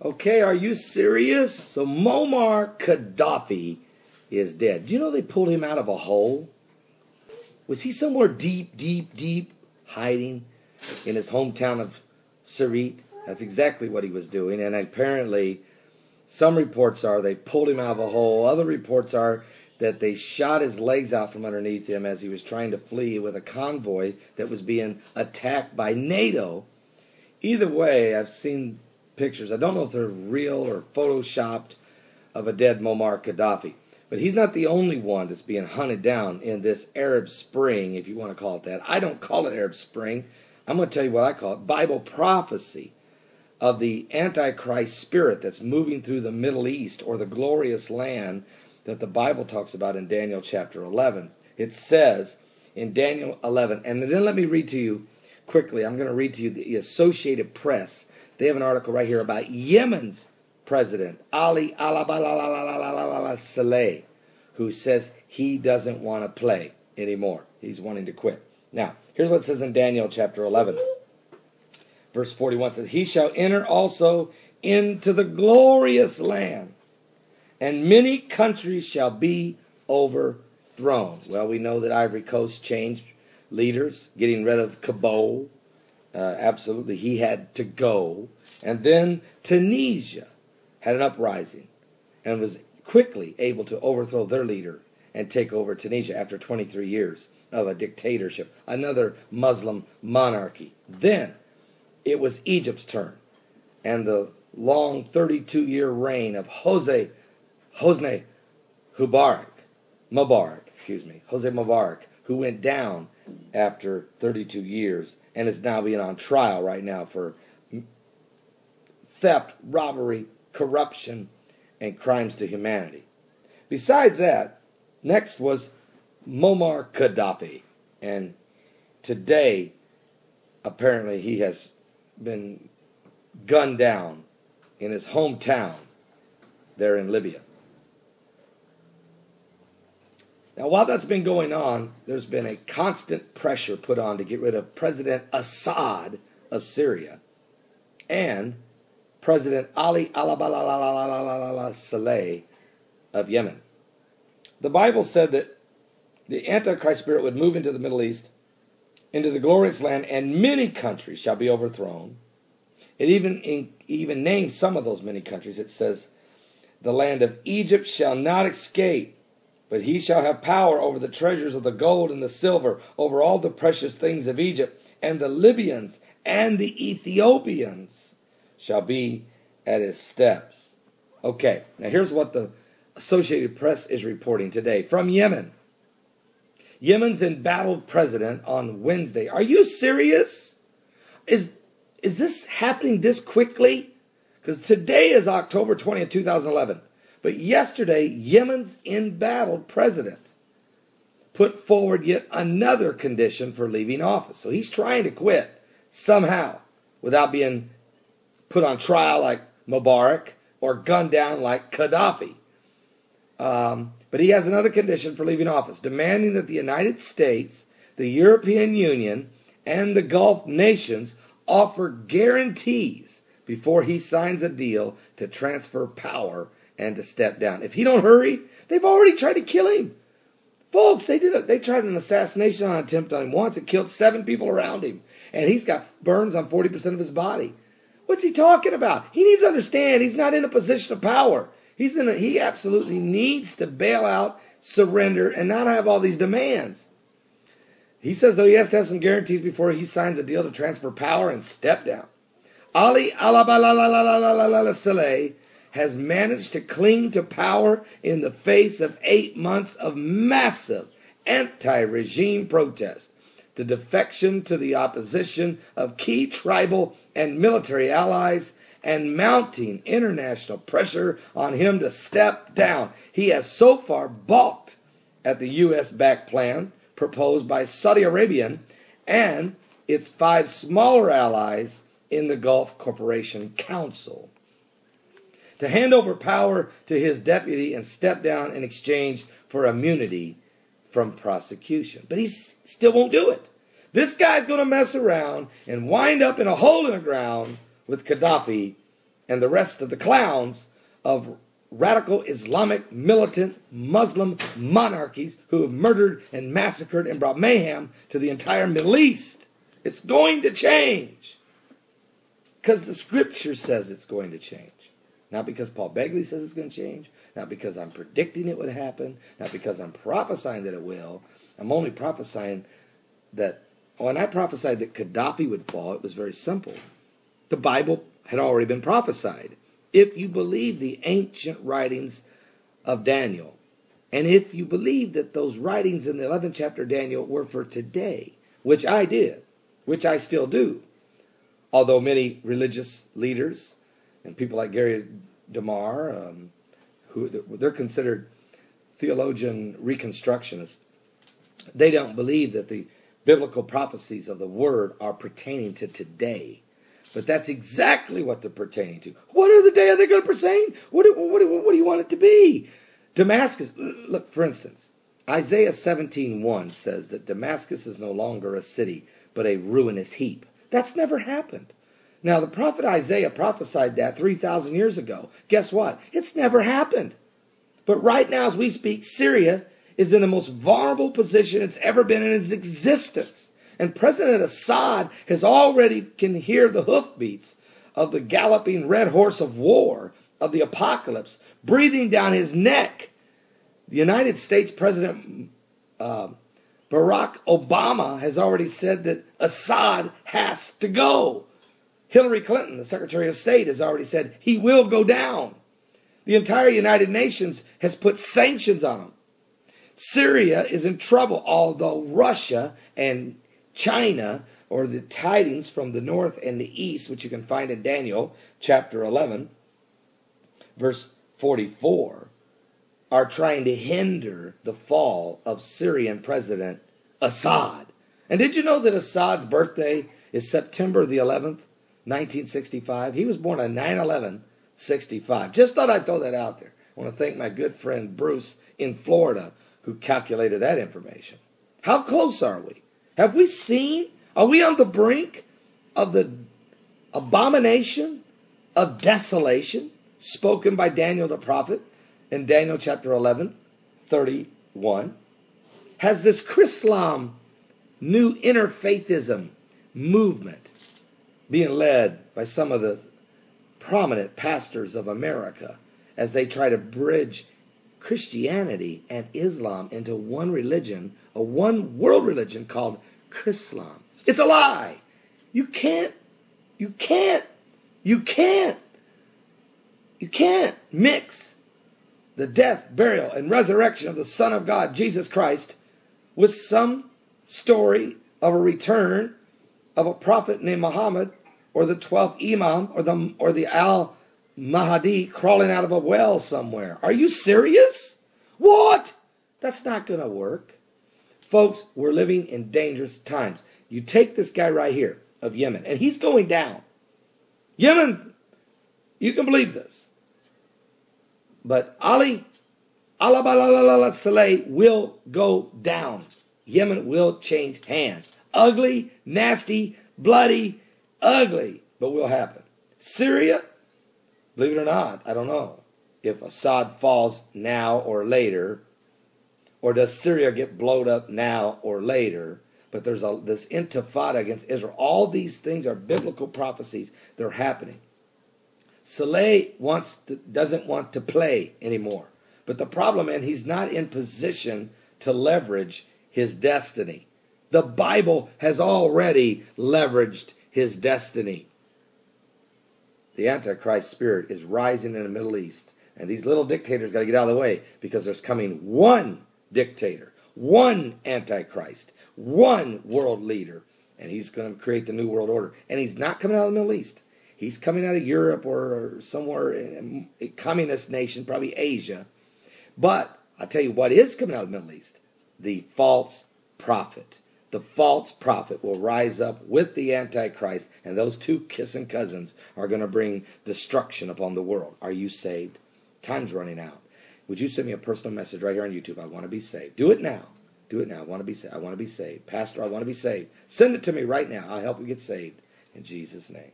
Okay, are you serious? So Muammar Gaddafi is dead. Do you know they pulled him out of a hole? Was he somewhere deep, deep, deep hiding in his hometown of Sirte? That's exactly what he was doing. And apparently, some reports are they pulled him out of a hole. Other reports are that they shot his legs out from underneath him as he was trying to flee with a convoy that was being attacked by NATO. Either way, I've seen pictures. I don't know if they're real or photoshopped of a dead Muammar Gaddafi. But he's not the only one that's being hunted down in this Arab Spring, if you want to call it that. I don't call it Arab Spring. I'm going to tell you what I call it Bible prophecy of the Antichrist spirit that's moving through the Middle East or the glorious land that the Bible talks about in Daniel chapter 11. It says in Daniel 11, and then let me read to you quickly. I'm going to read to you the Associated Press. They have an article right here about Yemen's president, Ali Saleh, who says he doesn't want to play anymore. He's wanting to quit. Now, here's what it says in Daniel chapter 11. Verse 41 says, He shall enter also into the glorious land and many countries shall be overthrown. Well, we know that Ivory Coast changed leaders, getting rid of Gbagbo. Uh, absolutely, he had to go. And then Tunisia had an uprising and was quickly able to overthrow their leader and take over Tunisia after 23 years of a dictatorship, another Muslim monarchy. Then it was Egypt's turn, and the long 32 year reign of Jose Hosni Mubarak, Mubarak, excuse me, Jose Mubarak, who went down after 32 years and is now being on trial right now for theft, robbery, corruption, and crimes to humanity. Besides that, next was Muammar Gaddafi, and today apparently he has been gunned down in his hometown there in Libya. Now, while that's been going on, there's been a constant pressure put on to get rid of President Assad of Syria and President Ali Saleh of Yemen. The Bible said that the Antichrist spirit would move into the Middle East, into the glorious land, and many countries shall be overthrown. It even, even names some of those many countries. It says, The land of Egypt shall not escape but he shall have power over the treasures of the gold and the silver, over all the precious things of Egypt, and the Libyans and the Ethiopians shall be at his steps. Okay, now here's what the Associated Press is reporting today from Yemen. Yemen's embattled president on Wednesday. Are you serious? Is is this happening this quickly? Because today is October 20th, 2011. But yesterday, Yemen's embattled president put forward yet another condition for leaving office. So he's trying to quit somehow without being put on trial like Mubarak or gunned down like Gaddafi. Um, but he has another condition for leaving office, demanding that the United States, the European Union, and the Gulf nations offer guarantees before he signs a deal to transfer power and to step down. If he don't hurry, they've already tried to kill him. Folks, they did it. They tried an assassination attempt on him once. It killed seven people around him, and he's got burns on forty percent of his body. What's he talking about? He needs to understand he's not in a position of power. He's in a, he absolutely needs to bail out, surrender, and not have all these demands. He says though he has to have some guarantees before he signs a deal to transfer power and step down. Ali Saleh has managed to cling to power in the face of eight months of massive anti regime protest, the defection to the opposition of key tribal and military allies, and mounting international pressure on him to step down. He has so far balked at the U.S. backed plan proposed by Saudi Arabia and its five smaller allies in the Gulf Cooperation Council to hand over power to his deputy and step down in exchange for immunity from prosecution. But he still won't do it. This guy's going to mess around and wind up in a hole in the ground with Gaddafi and the rest of the clowns of radical Islamic militant Muslim monarchies who have murdered and massacred and brought mayhem to the entire Middle East. It's going to change. Because the scripture says it's going to change. Not because Paul Begley says it's going to change, not because I'm predicting it would happen, not because I'm prophesying that it will. I'm only prophesying that when I prophesied that Gaddafi would fall, it was very simple. The Bible had already been prophesied. If you believe the ancient writings of Daniel, and if you believe that those writings in the 11th chapter of Daniel were for today, which I did, which I still do, although many religious leaders and people like Gary DeMar, um, who they're considered theologian reconstructionists, they don't believe that the biblical prophecies of the word are pertaining to today. But that's exactly what they're pertaining to. What are the day are they going to pertain? What what, do, what do you want it to be? Damascus, look, for instance, Isaiah 17.1 says that Damascus is no longer a city, but a ruinous heap. That's never happened. Now, the prophet Isaiah prophesied that 3,000 years ago. Guess what? It's never happened. But right now, as we speak, Syria is in the most vulnerable position it's ever been in its existence. And President Assad has already can hear the hoofbeats of the galloping red horse of war, of the apocalypse, breathing down his neck. The United States President uh, Barack Obama has already said that Assad has to go. Hillary Clinton, the Secretary of State, has already said he will go down. The entire United Nations has put sanctions on him. Syria is in trouble, although Russia and China, or the tidings from the north and the east, which you can find in Daniel chapter 11, verse 44, are trying to hinder the fall of Syrian President Assad. And did you know that Assad's birthday is September the 11th? 1965. He was born on 9 11 65. Just thought I'd throw that out there. I want to thank my good friend Bruce in Florida who calculated that information. How close are we? Have we seen? Are we on the brink of the abomination of desolation spoken by Daniel the prophet in Daniel chapter 11, 31? Has this Chrislam new interfaithism movement being led by some of the prominent pastors of America as they try to bridge Christianity and Islam into one religion, a one world religion called Chrislam. It's a lie. You can't, you can't, you can't, you can't mix the death, burial, and resurrection of the Son of God, Jesus Christ, with some story of a return of a prophet named Muhammad or the 12th Imam or the, or the Al Mahdi crawling out of a well somewhere. Are you serious? What? That's not going to work. Folks, we're living in dangerous times. You take this guy right here of Yemen, and he's going down. Yemen, you can believe this. But Ali, Allah Saleh will go down. Yemen will change hands. Ugly, nasty, bloody, ugly, but will happen. Syria, believe it or not, I don't know if Assad falls now or later, or does Syria get blown up now or later. But there's a, this intifada against Israel. All these things are biblical prophecies. They're happening. Saleh wants to, doesn't want to play anymore. But the problem, is he's not in position to leverage his destiny. The Bible has already leveraged his destiny. The Antichrist spirit is rising in the Middle East. And these little dictators got to get out of the way because there's coming one dictator, one Antichrist, one world leader. And he's going to create the New World Order. And he's not coming out of the Middle East. He's coming out of Europe or somewhere in a communist nation, probably Asia. But I'll tell you what is coming out of the Middle East the false prophet the false prophet will rise up with the Antichrist, and those two kissing cousins are going to bring destruction upon the world. Are you saved? Time's running out. Would you send me a personal message right here on YouTube? I want to be saved. Do it now. Do it now. I want to be saved. I want to be saved. Pastor, I want to be saved. Send it to me right now. I'll help you get saved in Jesus' name.